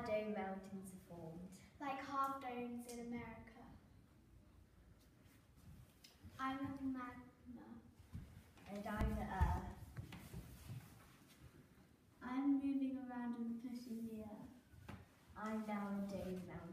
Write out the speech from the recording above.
half dome mountains are formed. Like half domes in America. I'm a magma. And I'm the earth. I'm moving around and pushing the earth. I'm now a dome mountain.